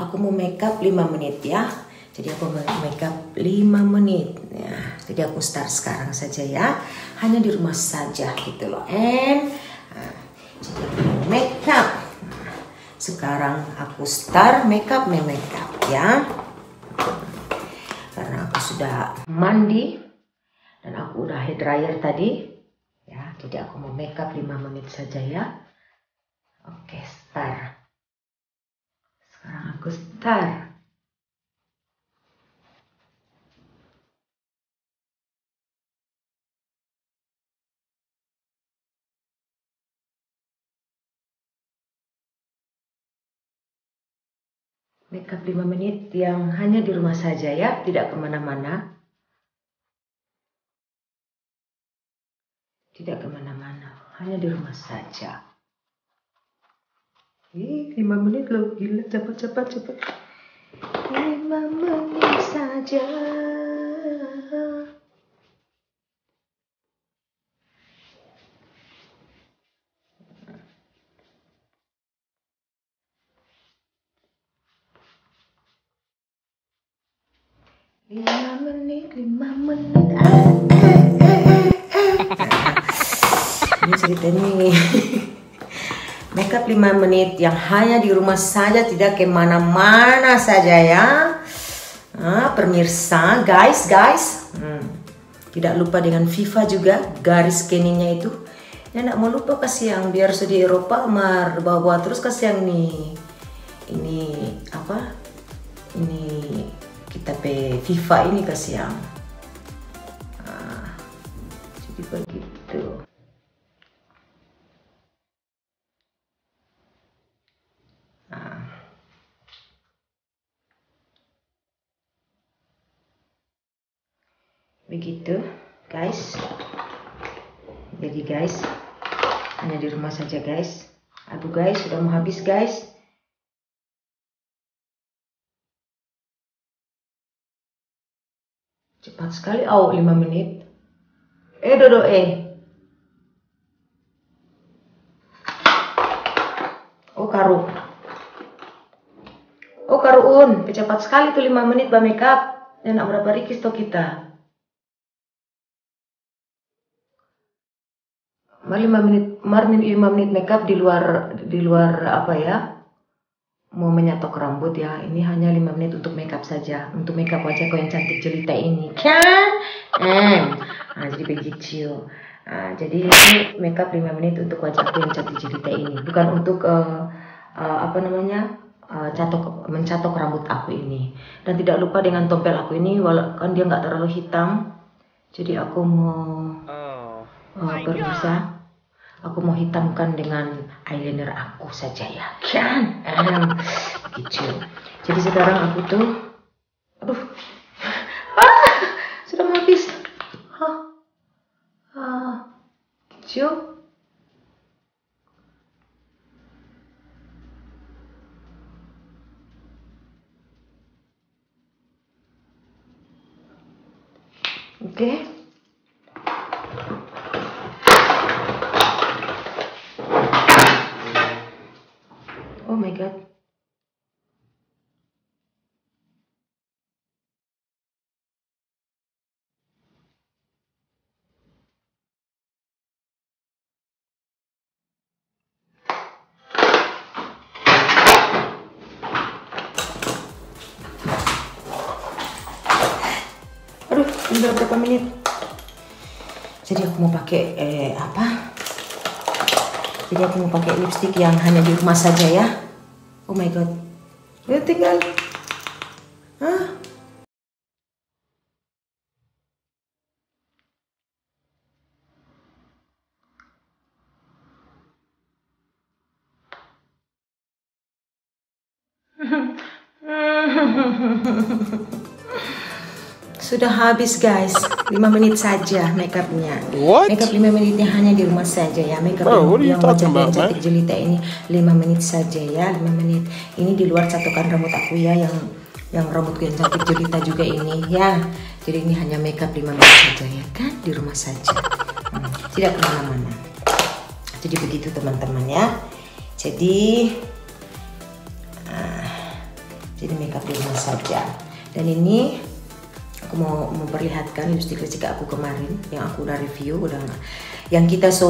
Aku mau makeup 5 menit ya. Jadi aku mau makeup 5 menit. Ya, jadi aku start sekarang saja ya. Hanya di rumah saja gitu loh. And nah, jadi aku mau makeup. Nah, sekarang aku start makeup me makeup ya. Karena aku sudah mandi dan aku udah hair dryer tadi. Ya, jadi aku mau makeup 5 menit saja ya. Oke, start. Start. Makeup 5 menit yang hanya di rumah saja ya, tidak ke mana-mana. Tidak ke mana-mana, hanya di rumah saja. Ih, 5 menit loh, gila, cepat, cepat, cepat. 5 menit saja. Lima menit, lima menit. Ah, ah, ah, ah. Ini cerita nih. Makeup 5 menit yang hanya di rumah saja, tidak ke mana-mana saja ya. Nah, pemirsa, guys, guys. Hmm. Tidak lupa dengan Viva juga, garis scanningnya itu. Ya, tidak mau lupa kasih yang biar di Eropa, mar bawa terus kasih yang nih. Ini apa? Ini kita pe FIFA ini kasih yang nah, jadi begitu nah. Begitu guys jadi guys hanya di rumah saja guys aduh guys sudah mau habis guys Cepat sekali. Oh, 5 menit. Eh, Dodo, eh. Oh, Karu. Oh, Karuun. Cepat sekali tuh 5 menit bah makeup. Dan berapa rikis tuh kita. Mar 5 menit, mar 5 menit makeup di luar di luar apa ya? mau menyatok rambut ya ini hanya 5 menit untuk makeup saja. Untuk makeup wajahku yang cantik jelita ini. Kan? Hmm. nah, jadi begitu nah, jadi ini makeup 5 menit untuk wajahku yang cantik jelita ini. Bukan untuk uh, uh, apa namanya? Uh, catok mencatok rambut aku ini. Dan tidak lupa dengan tompel aku ini walaupun kan dia nggak terlalu hitam. Jadi aku mau uh, berusaha aku mau hitamkan dengan eyeliner aku saja ya kan? Gitu. Jadi sekarang aku tuh aduh. Ah, sudah mau habis. Hah. ah, gitu oke okay. Oh my god. Aduh, udah berapa menit? Jadi aku mau pakai eh, apa? Jadi aku mau pakai lipstick yang hanya di rumah saja ya. Oh my god. Ya tinggal. Hah? Sudah habis guys, 5 menit saja makeupnya. What? Makeup 5 menitnya hanya di rumah saja ya. Makeup Bro, yang talking wajah yang about, cantik jelita ini 5 menit saja ya, 5 menit. Ini di luar catokan rambut aku ya yang yang rambutku yang cantik jelita juga ini ya. Jadi ini hanya makeup 5 menit saja ya kan di rumah saja. Hmm, tidak ke mana-mana. Jadi begitu teman-teman ya. Jadi ah, jadi makeup di rumah saja dan ini aku mau memperlihatkan lipstick lipstick aku kemarin yang aku udah review udah yang kita so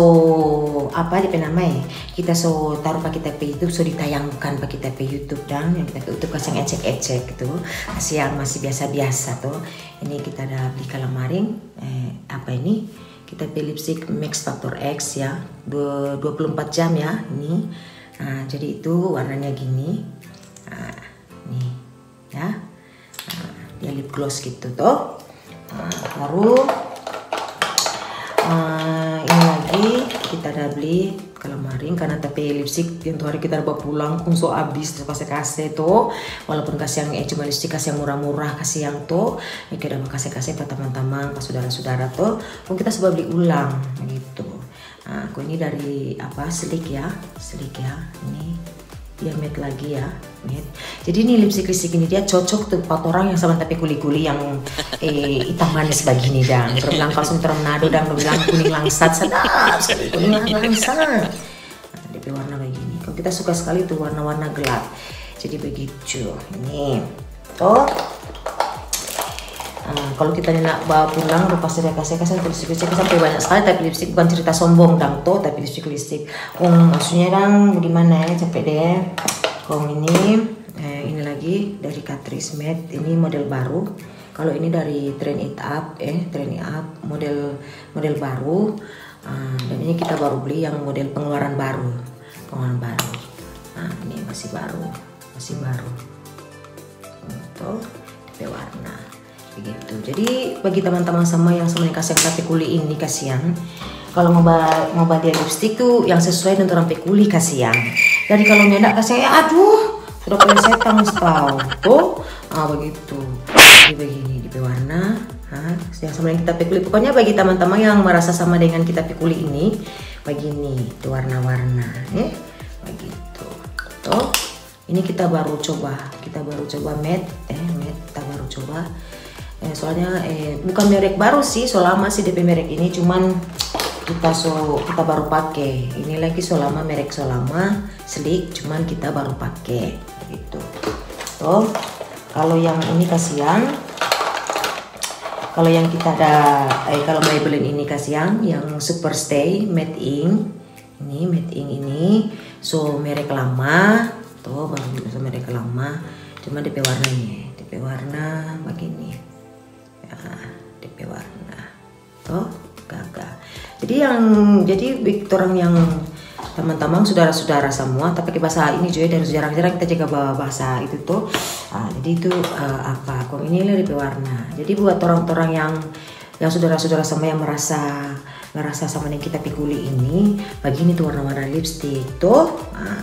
apa di namanya kita so taruh pakai TP YouTube so ditayangkan pakai TP YouTube dan yang kita YouTube kasih ecek-ecek gitu. Kasih yang masih biasa-biasa tuh ini kita ada beli kalamaring eh, apa ini? Kita beli lipstick Max Factor X ya. 24 jam ya ini. Nah, jadi itu warnanya gini. Nah, nih ya dia lip gloss gitu tuh nah, baru uh, ini lagi kita ada beli kalamaring karena tapi lipstick yang hari kita bawa pulang kung so habis terus kasih kasih tuh walaupun kasih yang eh, cuma lipstick kasih yang murah-murah kasih yang tuh ya kita mau kasih kasih ke teman-teman ke saudara-saudara tuh kung kita coba beli ulang gitu. Nah aku ini dari apa selik ya selik ya ini dia matte lagi ya matte jadi ini lipstick lipstick ini dia cocok tuh buat orang yang sama tapi kuli-kuli yang eh, hitam manis begini dan terbilang kalsum termenado dan terbilang kuning langsat sedap kuning langsat. Nah, dia warna begini kalau kita suka sekali tuh warna-warna gelap. Jadi begitu. Ini. Tuh Nah, kalau kita nak bawa pulang rupa saya kasih kasih lipstick lipstick. Sampai banyak sekali tapi lipstick. Bukan cerita sombong dang tuh tapi lipstick um, maksudnya dang bagaimana ya capek deh kong ini eh, ini lagi dari Catrice Matte ini model baru. Kalau ini dari Trend It Up eh Trend It Up model model baru. Uh, dan ini kita baru beli yang model pengeluaran baru pengeluaran baru. Nah ini masih baru masih baru. Tuh warna begitu jadi bagi teman-teman sama yang semuanya kasih tapi kuli ini kasihan. Kalau mau mau dia lipstick tuh yang sesuai dengan orang pekuli kasihan. Jadi kalau tidak kasih ya aduh sudah punya setan tahu tuh ah begitu. Jadi begini di warna ah yang sama yang kita pekuli pokoknya bagi teman-teman yang merasa sama dengan kita pekuli ini begini di warna-warna eh begitu. Tuh ini kita baru coba kita baru coba matte eh matte kita baru coba eh, soalnya eh, bukan merek baru sih so lama sih DP merek ini cuman kita so kita baru pakai. Ini lagi so lama merek so lama slick cuman kita baru pakai gitu. Tuh kalau yang ini kasihan. Kalau yang kita ada eh kalau Maybelline ini kasihan yang super stay matte ink. Ini matte ink ini so merek lama. Tuh baru so merek lama. Cuma DP warnanya DP warna begini nah, DP warna. Toh gagah jadi yang jadi orang yang teman-teman saudara-saudara semua tapi bahasa ini juga dari jarang-jarang kita jaga bawa bahasa itu tuh. Nah, jadi itu uh, apa? Kok ini lebih warna. Jadi buat orang-orang yang yang saudara-saudara sama yang merasa merasa sama yang kita pikuli ini begini tuh warna-warna lipstick. Tuh nah,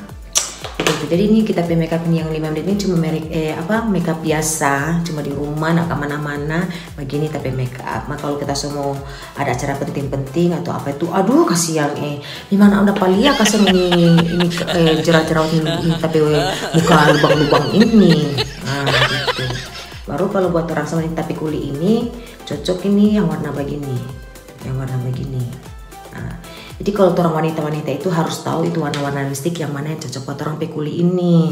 gitu. Jadi ini kita pakai makeup ini yang 5 menit ini cuma merek eh apa makeup biasa cuma di rumah nak ke mana-mana. Begini tapi makeup. Maka kalau kita semua ada acara penting-penting atau apa itu aduh kasihan eh. Gimana udah palia kasih ini ini eh, jerat-jerat ini tapi buka lubang-lubang ini. Nah gitu. Baru kalau buat orang sama tapi kuli ini cocok ini yang warna begini yang warna begini. nah jadi kalau orang wanita-wanita itu harus tahu itu warna-warna lipstick yang mana yang cocok buat orang pekuli ini.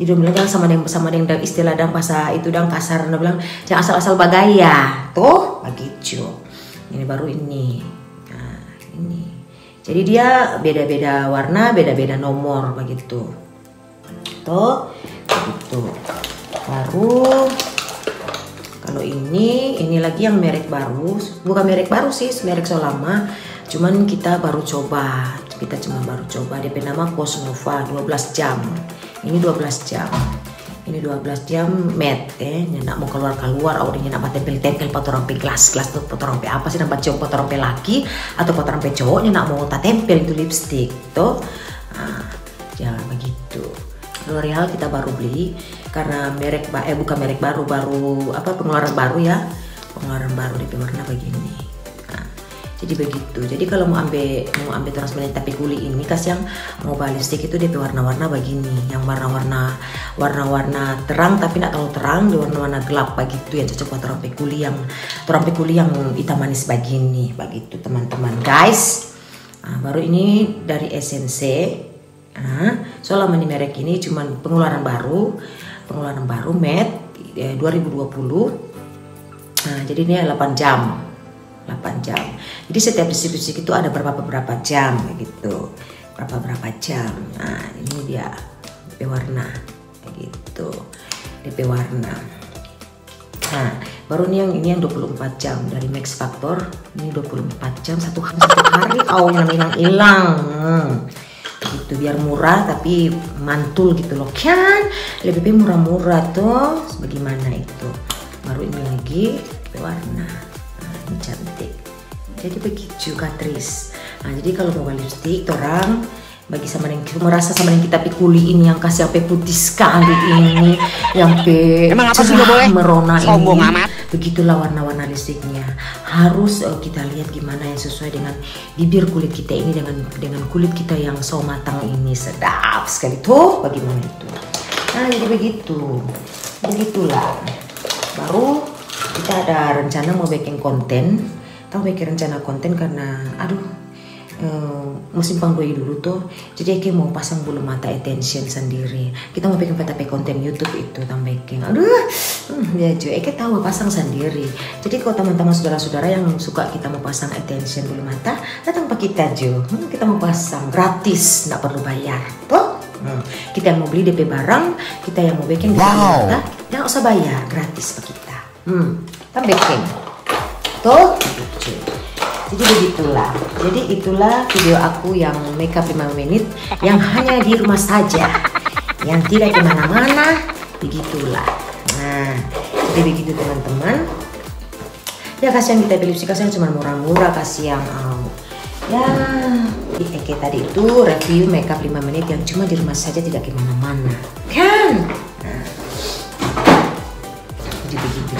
Jadi bilang jangan sama dengan sama dengan istilah dan bahasa itu dan kasar dia bilang jangan asal-asal bagaya. Tuh, begitu. Ini baru ini. Nah, ini. Jadi dia beda-beda warna, beda-beda nomor begitu. Tuh, begitu. Baru kalau ini, ini lagi yang merek baru, bukan merek baru sih, merek so lama cuman kita baru coba. Kita cuma baru coba. DP nama Cosnova 12 jam. Ini 12 jam. Ini 12 jam met eh nak mau keluar keluar. Awalnya nak tempel tempel orang pe gelas gelas tuh orang pe apa sih? Nak cowok orang pe laki atau orang pe cowoknya nak mau tak tempel itu lipstick tuh ah, jangan begitu L'Oreal kita baru beli karena merek eh bukan merek baru baru apa pengeluaran baru ya. Pengeluaran baru di warna begini. Jadi begitu. Jadi kalau mau ambil mau ambil transparan tapi kuli ini kasih yang mau balistik itu dia warna-warna begini. Yang warna-warna warna-warna terang tapi tidak terlalu terang di warna-warna gelap begitu yang cocok buat rompi kuli yang rompi kuli yang hitam manis begini begitu teman-teman. Guys nah, baru ini dari SNC nah, soalnya ini merek ini cuman pengeluaran baru pengeluaran baru Met eh, 2020 Nah, jadi ini 8 jam. 8 jam. Jadi setiap distribusi itu ada berapa beberapa jam gitu. Berapa berapa jam. Nah, ini dia DP warna gitu. DP warna. Nah, baru nih yang ini yang 24 jam dari Max Factor. Ini 24 jam satu hari satu hari oh yang hilang hilang. Gitu biar murah tapi mantul gitu loh kan. Lebih murah-murah tuh. Bagaimana itu? baru ini lagi warna nah, ini cantik jadi begitu Katris nah jadi kalau mau lipstick orang bagi sama yang merasa sama yang kita pikuli ini yang kasih sampai putih sekali ini yang pe Emang apa sih boleh? merona Sombong ini. amat. begitulah warna-warna lipstiknya harus uh, kita lihat gimana yang sesuai dengan bibir kulit kita ini dengan dengan kulit kita yang so matang ini. Sedap sekali tuh bagaimana itu. Nah jadi begitu. Begitulah. Baru kita ada rencana mau bikin konten. Tahu bikin rencana konten karena aduh eh, musim panggoi dulu tuh jadi Eke mau pasang bulu mata attention sendiri kita mau bikin PTP konten YouTube itu tambah bikin aduh hmm, ya cuy Eke tahu pasang sendiri jadi kalau teman-teman saudara-saudara yang suka kita mau pasang attention bulu mata datang pak kita Jo hmm, kita mau pasang gratis nggak perlu bayar tuh Hmm. Kita yang mau beli DP barang, kita yang mau bikin kita Wow. mata, jangan usah bayar, gratis pak kita. Hmm, kita bikin. Tuh, gitu. Jadi begitulah. Jadi itulah video aku yang makeup 5 menit yang hanya di rumah saja. Yang tidak ke mana-mana. Begitulah. Nah, jadi begitu teman-teman. Ya kasih yang kita beli sih kasih yang cuma murah-murah kasih yang um, ya Eke tadi itu review makeup 5 menit yang cuma di rumah saja tidak ke mana-mana kan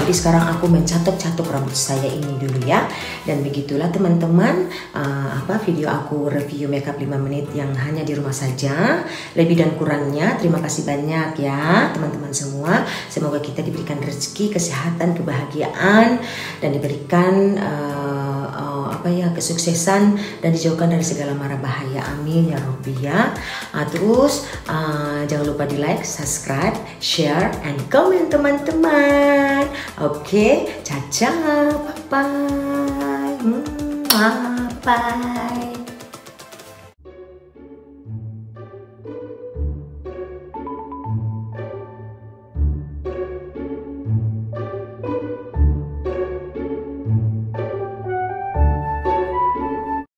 jadi sekarang aku mencatok-catok rambut saya ini dulu ya. Dan begitulah teman-teman uh, apa video aku review makeup 5 menit yang hanya di rumah saja. Lebih dan kurangnya terima kasih banyak ya teman-teman semua. Semoga kita diberikan rezeki kesehatan kebahagiaan dan diberikan uh, apa ya kesuksesan dan dijauhkan dari segala mara bahaya. Amin ya Rabbi ya. Ah, terus uh, jangan lupa di like subscribe share and comment teman-teman. Oke caca bye bye bye